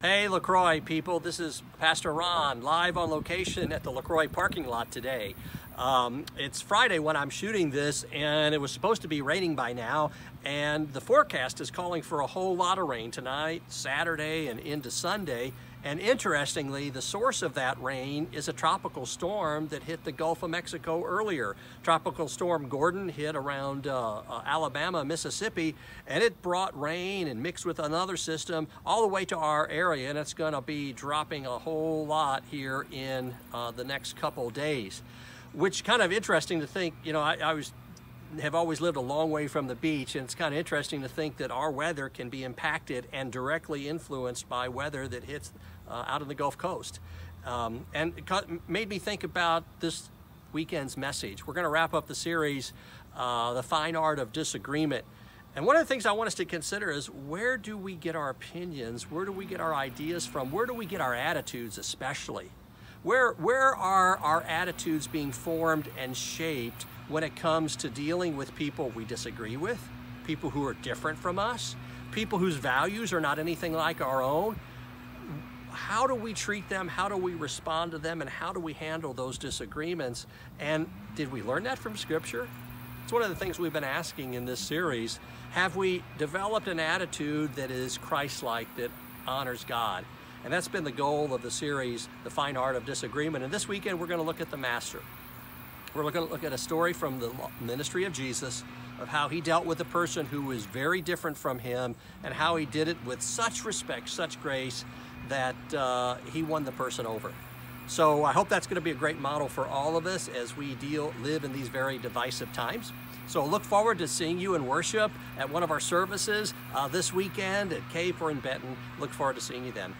Hey La Croix people, this is Pastor Ron live on location at the La Croix parking lot today. Um, it's Friday when I'm shooting this and it was supposed to be raining by now and the forecast is calling for a whole lot of rain tonight, Saturday and into Sunday and interestingly, the source of that rain is a tropical storm that hit the Gulf of Mexico earlier. Tropical Storm Gordon hit around uh, uh, Alabama, Mississippi, and it brought rain and mixed with another system all the way to our area, and it's going to be dropping a whole lot here in uh, the next couple days. Which kind of interesting to think, you know, I, I was have always lived a long way from the beach, and it's kind of interesting to think that our weather can be impacted and directly influenced by weather that hits uh, out of the Gulf Coast. Um, and it made me think about this weekend's message. We're going to wrap up the series, uh, The Fine Art of Disagreement. And one of the things I want us to consider is where do we get our opinions? Where do we get our ideas from? Where do we get our attitudes, especially? Where, where are our attitudes being formed and shaped when it comes to dealing with people we disagree with, people who are different from us, people whose values are not anything like our own? How do we treat them? How do we respond to them? And how do we handle those disagreements? And did we learn that from Scripture? It's one of the things we've been asking in this series. Have we developed an attitude that is Christ like, that honors God? And that's been the goal of the series, The Fine Art of Disagreement. And this weekend, we're going to look at the Master. We're going to look at a story from the ministry of Jesus of how he dealt with a person who was very different from him and how he did it with such respect, such grace that uh, he won the person over. So I hope that's going to be a great model for all of us as we deal, live in these very divisive times. So look forward to seeing you in worship at one of our services uh, this weekend at Cape or in Benton. Look forward to seeing you then.